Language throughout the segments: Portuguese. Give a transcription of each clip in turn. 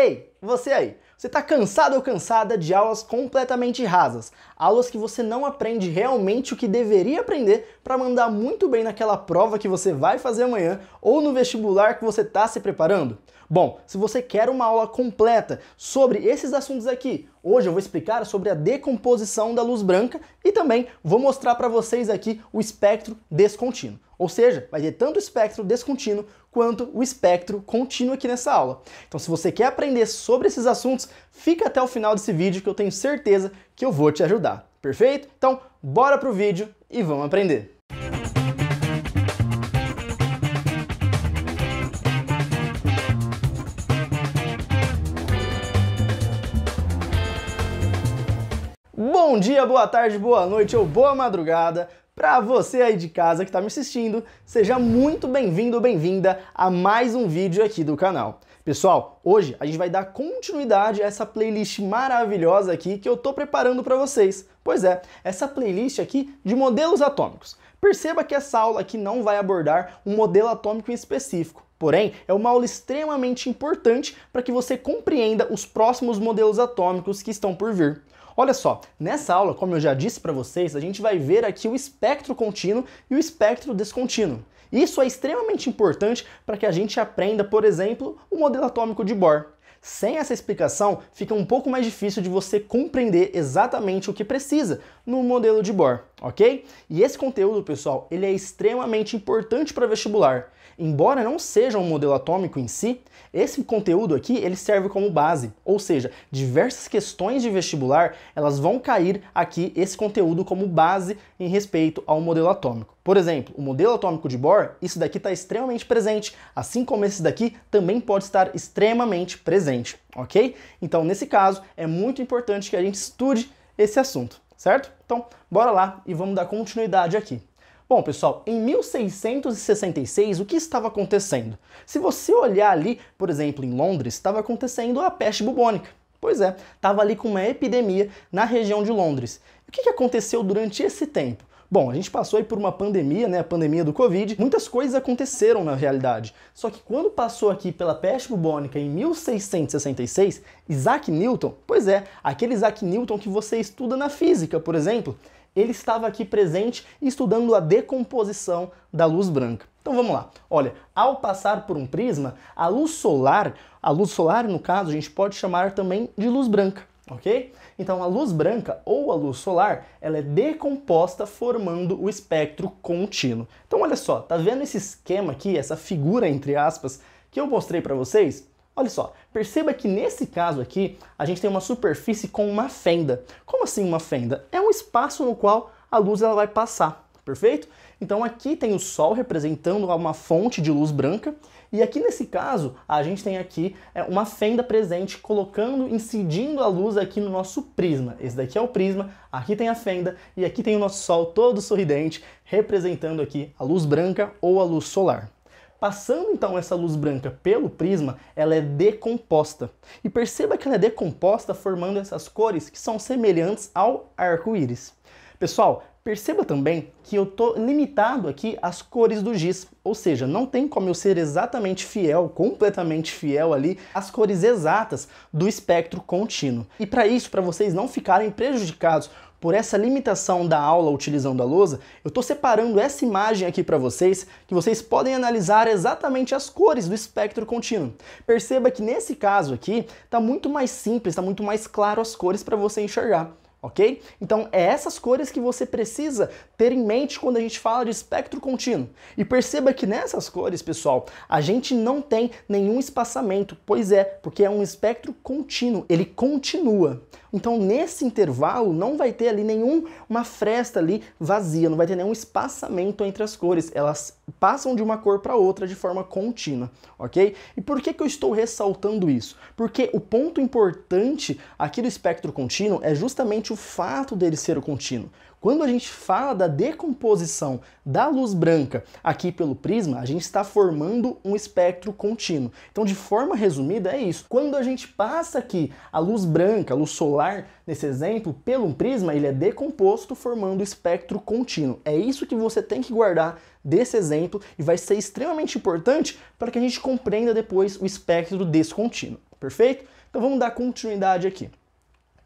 Ei, você aí! Você está cansado ou cansada de aulas completamente rasas? Aulas que você não aprende realmente o que deveria aprender para mandar muito bem naquela prova que você vai fazer amanhã ou no vestibular que você está se preparando? Bom, se você quer uma aula completa sobre esses assuntos aqui, hoje eu vou explicar sobre a decomposição da luz branca e também vou mostrar para vocês aqui o espectro descontínuo. Ou seja, vai ter tanto espectro descontínuo quanto o espectro contínuo aqui nessa aula. Então, se você quer aprender sobre esses assuntos, fica até o final desse vídeo que eu tenho certeza que eu vou te ajudar. Perfeito? Então, bora pro vídeo e vamos aprender. Bom dia, boa tarde, boa noite ou boa madrugada para você aí de casa que está me assistindo, seja muito bem-vindo ou bem-vinda a mais um vídeo aqui do canal. Pessoal, hoje a gente vai dar continuidade a essa playlist maravilhosa aqui que eu estou preparando para vocês. Pois é, essa playlist aqui de modelos atômicos. Perceba que essa aula aqui não vai abordar um modelo atômico em específico. Porém, é uma aula extremamente importante para que você compreenda os próximos modelos atômicos que estão por vir. Olha só, nessa aula, como eu já disse para vocês, a gente vai ver aqui o espectro contínuo e o espectro descontínuo. Isso é extremamente importante para que a gente aprenda, por exemplo, o modelo atômico de Bohr. Sem essa explicação, fica um pouco mais difícil de você compreender exatamente o que precisa no modelo de Bohr, ok? E esse conteúdo, pessoal, ele é extremamente importante para vestibular. Embora não seja um modelo atômico em si, esse conteúdo aqui ele serve como base, ou seja, diversas questões de vestibular elas vão cair aqui esse conteúdo como base em respeito ao modelo atômico. Por exemplo, o modelo atômico de Bohr, isso daqui está extremamente presente, assim como esse daqui também pode estar extremamente presente, ok? Então, nesse caso, é muito importante que a gente estude esse assunto, certo? Então, bora lá e vamos dar continuidade aqui. Bom, pessoal, em 1666, o que estava acontecendo? Se você olhar ali, por exemplo, em Londres, estava acontecendo a peste bubônica. Pois é, estava ali com uma epidemia na região de Londres. O que aconteceu durante esse tempo? Bom, a gente passou aí por uma pandemia, né, a pandemia do Covid. Muitas coisas aconteceram na realidade. Só que quando passou aqui pela peste bubônica em 1666, Isaac Newton, pois é, aquele Isaac Newton que você estuda na física, por exemplo, ele estava aqui presente estudando a decomposição da luz branca. Então vamos lá. Olha, ao passar por um prisma, a luz solar, a luz solar no caso, a gente pode chamar também de luz branca, ok? Então a luz branca ou a luz solar, ela é decomposta formando o espectro contínuo. Então olha só, tá vendo esse esquema aqui, essa figura entre aspas que eu mostrei para vocês? Olha só, perceba que nesse caso aqui, a gente tem uma superfície com uma fenda. Como assim uma fenda? É um espaço no qual a luz ela vai passar, perfeito? Então aqui tem o Sol representando uma fonte de luz branca, e aqui nesse caso, a gente tem aqui é, uma fenda presente, colocando, incidindo a luz aqui no nosso prisma. Esse daqui é o prisma, aqui tem a fenda, e aqui tem o nosso Sol todo sorridente, representando aqui a luz branca ou a luz solar. Passando então essa luz branca pelo prisma, ela é decomposta. E perceba que ela é decomposta formando essas cores que são semelhantes ao arco-íris. Pessoal, perceba também que eu estou limitado aqui às cores do giz, ou seja, não tem como eu ser exatamente fiel, completamente fiel ali às cores exatas do espectro contínuo. E para isso, para vocês não ficarem prejudicados por essa limitação da aula utilizando a lousa, eu estou separando essa imagem aqui para vocês, que vocês podem analisar exatamente as cores do espectro contínuo. Perceba que nesse caso aqui está muito mais simples, está muito mais claro as cores para você enxergar ok? Então é essas cores que você precisa ter em mente quando a gente fala de espectro contínuo. E perceba que nessas cores, pessoal, a gente não tem nenhum espaçamento, pois é, porque é um espectro contínuo, ele continua. Então nesse intervalo não vai ter ali nenhuma fresta ali vazia, não vai ter nenhum espaçamento entre as cores, elas passam de uma cor para outra de forma contínua, ok? E por que, que eu estou ressaltando isso? Porque o ponto importante aqui do espectro contínuo é justamente o fato dele ser o contínuo. Quando a gente fala da decomposição da luz branca aqui pelo prisma, a gente está formando um espectro contínuo. Então, de forma resumida, é isso. Quando a gente passa aqui a luz branca, a luz solar, nesse exemplo, pelo prisma, ele é decomposto formando espectro contínuo. É isso que você tem que guardar desse exemplo e vai ser extremamente importante para que a gente compreenda depois o espectro descontínuo. perfeito? Então vamos dar continuidade aqui.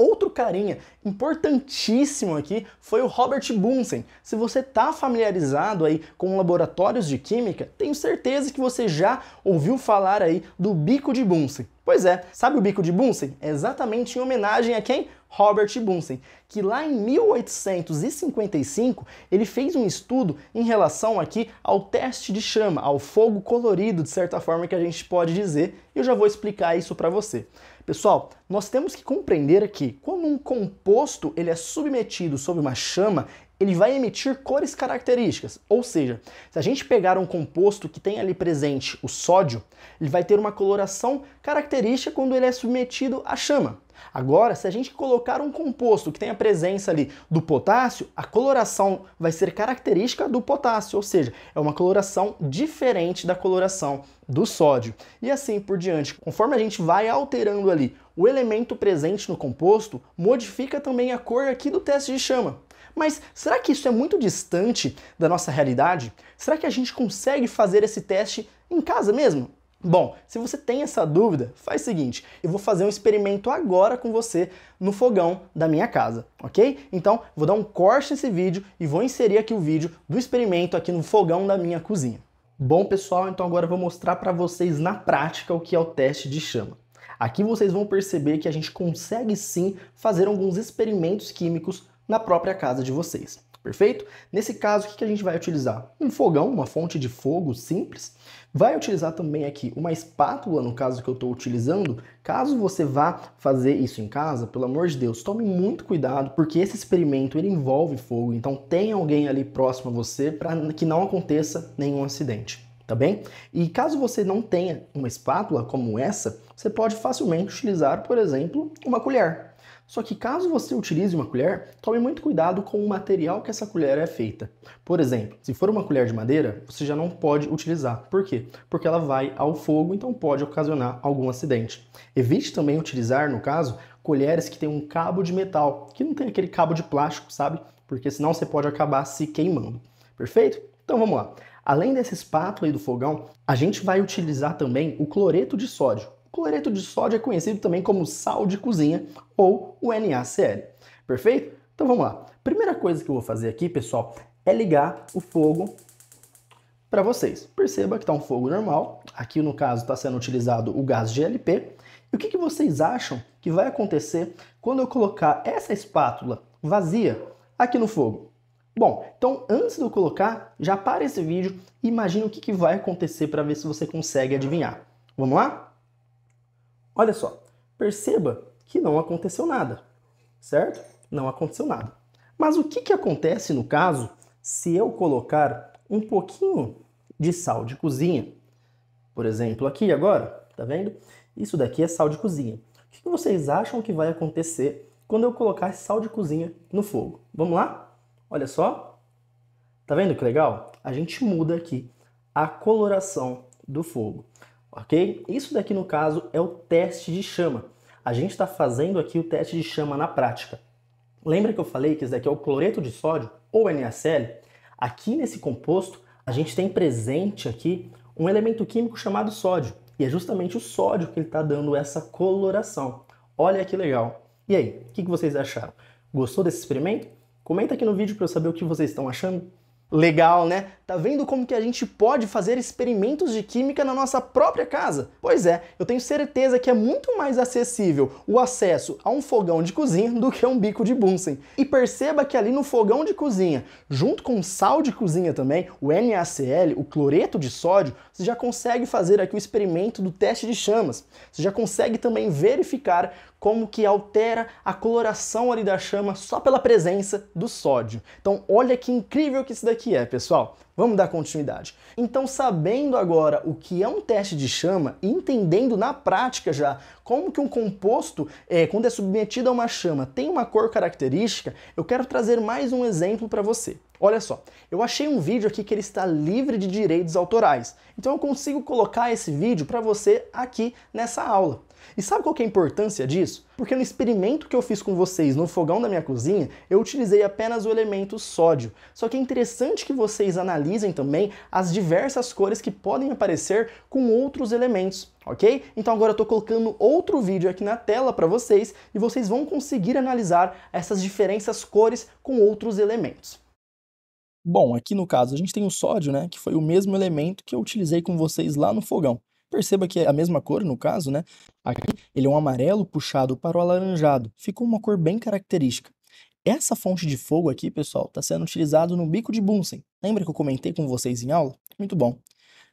Outro carinha importantíssimo aqui foi o Robert Bunsen. Se você está familiarizado aí com laboratórios de química, tenho certeza que você já ouviu falar aí do bico de Bunsen. Pois é, sabe o bico de Bunsen? É exatamente em homenagem a quem? Robert Bunsen, que lá em 1855 ele fez um estudo em relação aqui ao teste de chama, ao fogo colorido, de certa forma que a gente pode dizer, e eu já vou explicar isso para você. Pessoal, nós temos que compreender aqui, quando um composto ele é submetido sob uma chama, ele vai emitir cores características. Ou seja, se a gente pegar um composto que tem ali presente o sódio, ele vai ter uma coloração característica quando ele é submetido à chama. Agora, se a gente colocar um composto que tem a presença ali do potássio, a coloração vai ser característica do potássio, ou seja, é uma coloração diferente da coloração do sódio. E assim por diante. Conforme a gente vai alterando ali o elemento presente no composto, modifica também a cor aqui do teste de chama. Mas será que isso é muito distante da nossa realidade? Será que a gente consegue fazer esse teste em casa mesmo? Bom, se você tem essa dúvida, faz o seguinte, eu vou fazer um experimento agora com você no fogão da minha casa, ok? Então, vou dar um corte nesse vídeo e vou inserir aqui o vídeo do experimento aqui no fogão da minha cozinha. Bom, pessoal, então agora eu vou mostrar para vocês na prática o que é o teste de chama. Aqui vocês vão perceber que a gente consegue sim fazer alguns experimentos químicos na própria casa de vocês perfeito? Nesse caso, o que a gente vai utilizar? Um fogão, uma fonte de fogo simples. Vai utilizar também aqui uma espátula, no caso que eu estou utilizando. Caso você vá fazer isso em casa, pelo amor de Deus, tome muito cuidado, porque esse experimento ele envolve fogo, então tem alguém ali próximo a você para que não aconteça nenhum acidente tá bem? E caso você não tenha uma espátula como essa, você pode facilmente utilizar, por exemplo, uma colher. Só que caso você utilize uma colher, tome muito cuidado com o material que essa colher é feita. Por exemplo, se for uma colher de madeira, você já não pode utilizar. Por quê? Porque ela vai ao fogo, então pode ocasionar algum acidente. Evite também utilizar, no caso, colheres que têm um cabo de metal, que não tem aquele cabo de plástico, sabe? Porque senão você pode acabar se queimando. Perfeito? Então vamos lá. Além dessa espátula e do fogão, a gente vai utilizar também o cloreto de sódio. Cloreto de sódio é conhecido também como sal de cozinha ou o NaCl. Perfeito? Então vamos lá. Primeira coisa que eu vou fazer aqui, pessoal, é ligar o fogo para vocês. Perceba que está um fogo normal. Aqui no caso está sendo utilizado o gás GLP. E o que, que vocês acham que vai acontecer quando eu colocar essa espátula vazia aqui no fogo? Bom, então antes de eu colocar, já para esse vídeo e imagine o que, que vai acontecer para ver se você consegue adivinhar. Vamos lá? Olha só, perceba que não aconteceu nada, certo? Não aconteceu nada. Mas o que, que acontece no caso se eu colocar um pouquinho de sal de cozinha? Por exemplo, aqui agora, tá vendo? Isso daqui é sal de cozinha. O que, que vocês acham que vai acontecer quando eu colocar sal de cozinha no fogo? Vamos lá? Olha só. Tá vendo que legal? A gente muda aqui a coloração do fogo ok? Isso daqui, no caso, é o teste de chama. A gente está fazendo aqui o teste de chama na prática. Lembra que eu falei que esse daqui é o cloreto de sódio, ou NaCl? Aqui nesse composto, a gente tem presente aqui um elemento químico chamado sódio. E é justamente o sódio que ele está dando essa coloração. Olha que legal. E aí, o que vocês acharam? Gostou desse experimento? Comenta aqui no vídeo para eu saber o que vocês estão achando. Legal, né? Tá vendo como que a gente pode fazer experimentos de química na nossa própria casa? Pois é, eu tenho certeza que é muito mais acessível o acesso a um fogão de cozinha do que a um bico de Bunsen. E perceba que ali no fogão de cozinha, junto com sal de cozinha também, o NaCl, o cloreto de sódio, você já consegue fazer aqui o experimento do teste de chamas. Você já consegue também verificar como que altera a coloração ali da chama só pela presença do sódio. Então olha que incrível que isso daqui é, pessoal. Vamos dar continuidade. Então, sabendo agora o que é um teste de chama e entendendo na prática já como que um composto, é, quando é submetido a uma chama, tem uma cor característica, eu quero trazer mais um exemplo para você. Olha só, eu achei um vídeo aqui que ele está livre de direitos autorais, então eu consigo colocar esse vídeo para você aqui nessa aula. E sabe qual é a importância disso? Porque no experimento que eu fiz com vocês no fogão da minha cozinha, eu utilizei apenas o elemento sódio. Só que é interessante que vocês analisem também as diversas cores que podem aparecer com outros elementos, ok? Então agora eu estou colocando outro vídeo aqui na tela para vocês e vocês vão conseguir analisar essas diferenças cores com outros elementos. Bom, aqui no caso a gente tem o sódio, né, que foi o mesmo elemento que eu utilizei com vocês lá no fogão. Perceba que é a mesma cor no caso, né? Aqui ele é um amarelo puxado para o alaranjado. Ficou uma cor bem característica. Essa fonte de fogo aqui, pessoal, está sendo utilizado no bico de Bunsen. Lembra que eu comentei com vocês em aula? Muito bom.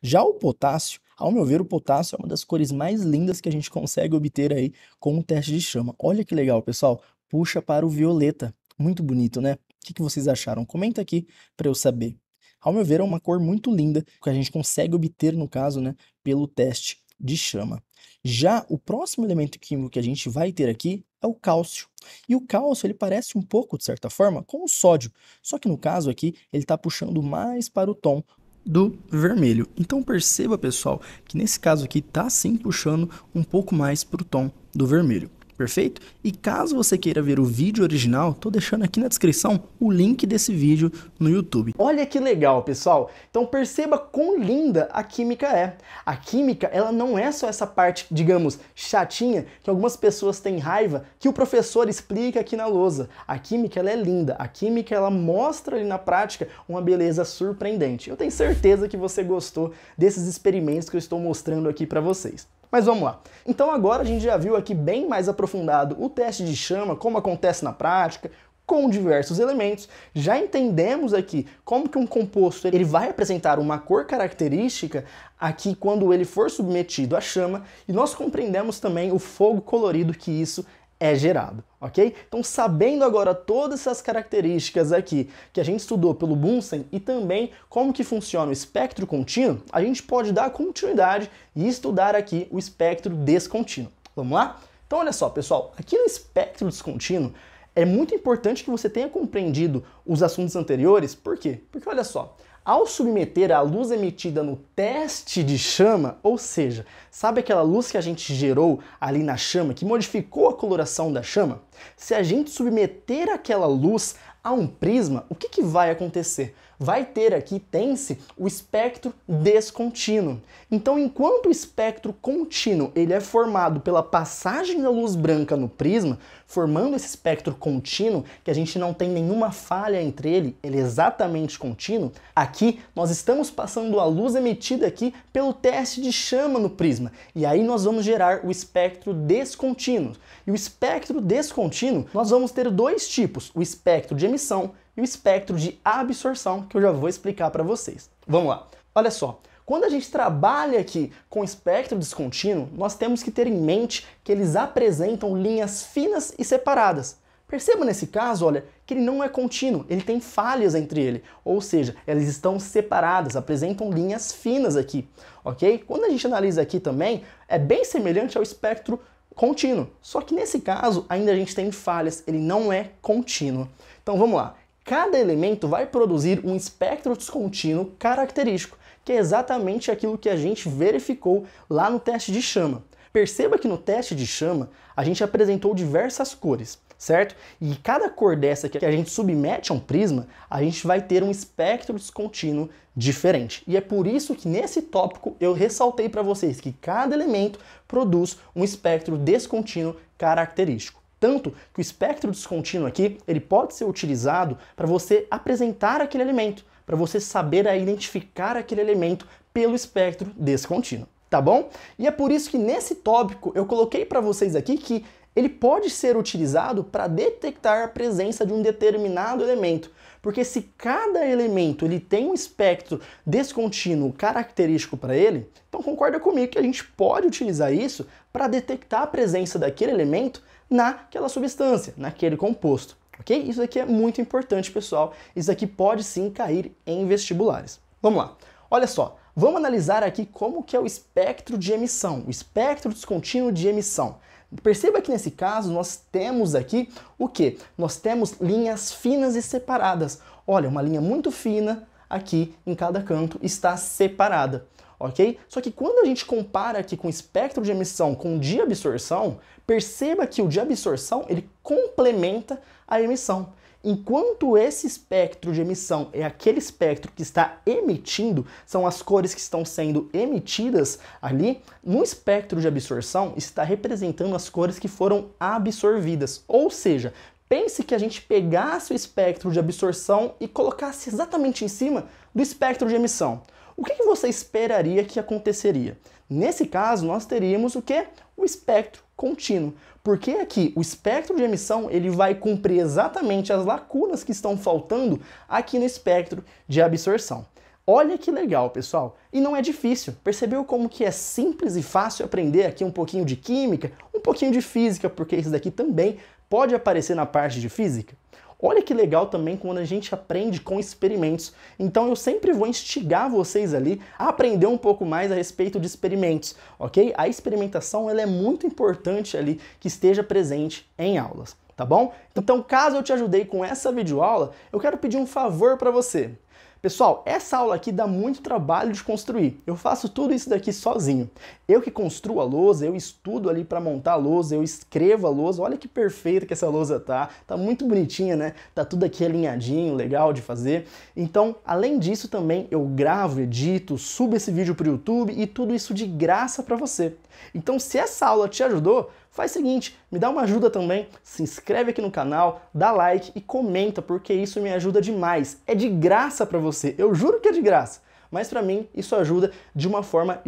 Já o potássio, ao meu ver, o potássio é uma das cores mais lindas que a gente consegue obter aí com o teste de chama. Olha que legal, pessoal. Puxa para o violeta. Muito bonito, né? O que vocês acharam? Comenta aqui para eu saber. Ao meu ver, é uma cor muito linda que a gente consegue obter, no caso, né, pelo teste de chama. Já o próximo elemento químico que a gente vai ter aqui é o cálcio. E o cálcio ele parece um pouco, de certa forma, com o sódio, só que no caso aqui ele está puxando mais para o tom do vermelho. Então perceba, pessoal, que nesse caso aqui está sim puxando um pouco mais para o tom do vermelho perfeito? E caso você queira ver o vídeo original, tô deixando aqui na descrição o link desse vídeo no YouTube. Olha que legal, pessoal! Então perceba quão linda a química é. A química, ela não é só essa parte, digamos, chatinha, que algumas pessoas têm raiva, que o professor explica aqui na lousa. A química, ela é linda. A química, ela mostra ali na prática uma beleza surpreendente. Eu tenho certeza que você gostou desses experimentos que eu estou mostrando aqui para vocês. Mas vamos lá. Então agora a gente já viu aqui bem mais aprofundado o teste de chama, como acontece na prática, com diversos elementos. Já entendemos aqui como que um composto ele vai apresentar uma cor característica aqui quando ele for submetido à chama e nós compreendemos também o fogo colorido que isso é gerado, ok? Então, sabendo agora todas essas características aqui que a gente estudou pelo Bunsen e também como que funciona o espectro contínuo, a gente pode dar continuidade e estudar aqui o espectro descontínuo. Vamos lá? Então, olha só, pessoal, aqui no espectro descontínuo é muito importante que você tenha compreendido os assuntos anteriores, por quê? Porque olha só, ao submeter a luz emitida no teste de chama, ou seja, sabe aquela luz que a gente gerou ali na chama, que modificou a coloração da chama? Se a gente submeter aquela luz a um prisma, o que, que vai acontecer? Vai ter aqui, tem-se, o espectro descontínuo. Então, enquanto o espectro contínuo ele é formado pela passagem da luz branca no prisma, formando esse espectro contínuo, que a gente não tem nenhuma falha entre ele, ele é exatamente contínuo, aqui nós estamos passando a luz emitida aqui pelo teste de chama no prisma, e aí nós vamos gerar o espectro descontínuo. E o espectro descontínuo, nós vamos ter dois tipos, o espectro de emissão e o espectro de absorção, que eu já vou explicar para vocês. Vamos lá. Olha só, quando a gente trabalha aqui com espectro descontínuo, nós temos que ter em mente que eles apresentam linhas finas e separadas. Perceba nesse caso, olha, que ele não é contínuo, ele tem falhas entre ele, ou seja, elas estão separadas, apresentam linhas finas aqui, ok? Quando a gente analisa aqui também, é bem semelhante ao espectro contínuo, só que nesse caso ainda a gente tem falhas, ele não é contínuo. Então vamos lá, Cada elemento vai produzir um espectro descontínuo característico, que é exatamente aquilo que a gente verificou lá no teste de chama. Perceba que no teste de chama a gente apresentou diversas cores, certo? E cada cor dessa que a gente submete a um prisma, a gente vai ter um espectro descontínuo diferente. E é por isso que nesse tópico eu ressaltei para vocês que cada elemento produz um espectro descontínuo característico. Tanto que o espectro descontínuo aqui, ele pode ser utilizado para você apresentar aquele elemento, para você saber identificar aquele elemento pelo espectro descontínuo, tá bom? E é por isso que nesse tópico eu coloquei para vocês aqui que ele pode ser utilizado para detectar a presença de um determinado elemento, porque se cada elemento ele tem um espectro descontínuo característico para ele, então concorda comigo que a gente pode utilizar isso para detectar a presença daquele elemento naquela substância, naquele composto. Ok? Isso aqui é muito importante, pessoal. Isso aqui pode sim cair em vestibulares. Vamos lá. Olha só, vamos analisar aqui como que é o espectro de emissão, o espectro descontínuo de emissão. Perceba que nesse caso nós temos aqui o que? Nós temos linhas finas e separadas. Olha, uma linha muito fina aqui em cada canto está separada. Ok? Só que quando a gente compara aqui com o espectro de emissão com o de absorção, perceba que o de absorção ele complementa a emissão. Enquanto esse espectro de emissão é aquele espectro que está emitindo, são as cores que estão sendo emitidas ali, no espectro de absorção está representando as cores que foram absorvidas. Ou seja, pense que a gente pegasse o espectro de absorção e colocasse exatamente em cima do espectro de emissão. O que, você esperaria que aconteceria? Nesse caso, nós teríamos o que? O espectro contínuo. Porque aqui o espectro de emissão ele vai cumprir exatamente as lacunas que estão faltando aqui no espectro de absorção. Olha que legal, pessoal. E não é difícil. Percebeu como que é simples e fácil aprender aqui um pouquinho de química, um pouquinho de física, porque isso daqui também pode aparecer na parte de física? Olha que legal também quando a gente aprende com experimentos. Então eu sempre vou instigar vocês ali a aprender um pouco mais a respeito de experimentos, ok? A experimentação ela é muito importante ali que esteja presente em aulas, tá bom? Então caso eu te ajudei com essa videoaula, eu quero pedir um favor para você. Pessoal, essa aula aqui dá muito trabalho de construir. Eu faço tudo isso daqui sozinho. Eu que construo a lousa, eu estudo ali para montar a lousa, eu escrevo a lousa. Olha que perfeita que essa lousa tá. Tá muito bonitinha, né? Tá tudo aqui alinhadinho, legal de fazer. Então, além disso também eu gravo, edito, subo esse vídeo para o YouTube e tudo isso de graça para você. Então, se essa aula te ajudou, Faz o seguinte, me dá uma ajuda também, se inscreve aqui no canal, dá like e comenta, porque isso me ajuda demais. É de graça para você, eu juro que é de graça. Mas para mim isso ajuda de uma forma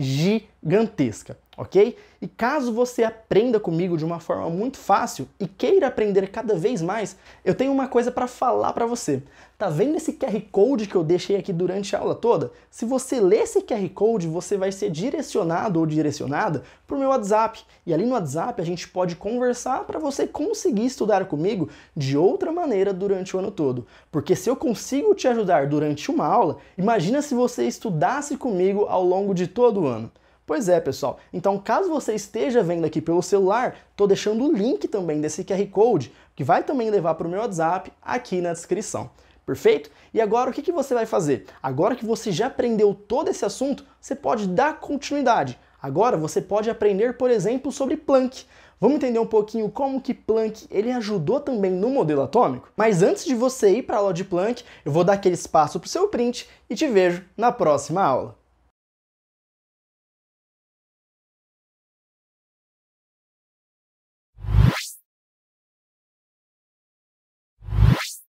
gigantesca ok? E caso você aprenda comigo de uma forma muito fácil e queira aprender cada vez mais, eu tenho uma coisa para falar para você. Tá vendo esse QR Code que eu deixei aqui durante a aula toda? Se você ler esse QR Code, você vai ser direcionado ou direcionada para o meu WhatsApp. E ali no WhatsApp a gente pode conversar para você conseguir estudar comigo de outra maneira durante o ano todo. Porque se eu consigo te ajudar durante uma aula, imagina se você estudasse comigo ao longo de todo o ano. Pois é, pessoal. Então, caso você esteja vendo aqui pelo celular, estou deixando o link também desse QR Code, que vai também levar para o meu WhatsApp aqui na descrição. Perfeito? E agora o que, que você vai fazer? Agora que você já aprendeu todo esse assunto, você pode dar continuidade. Agora você pode aprender, por exemplo, sobre Planck. Vamos entender um pouquinho como que Planck ele ajudou também no modelo atômico? Mas antes de você ir para a aula de Planck, eu vou dar aquele espaço para o seu print e te vejo na próxima aula.